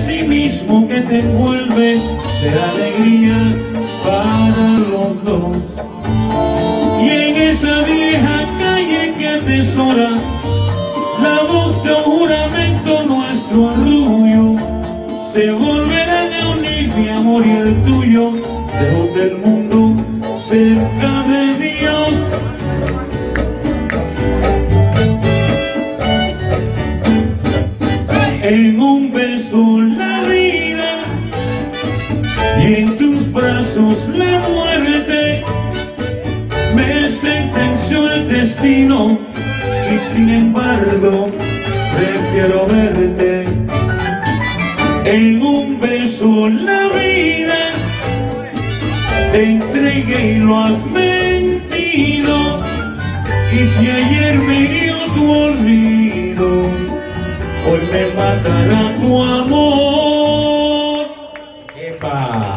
pesimismo que te envuelve será alegría para los dos. Y en esa vieja calle que atesora la voz de un juramento nuestro orgullo, se volverán a unir mi amor y el tuyo, lejos del mundo, En un beso la vida y en tus brazos la muerte. Me sentenció el destino y sin embargo prefiero verte. En un beso la vida te entregué y lo has ¡Epa!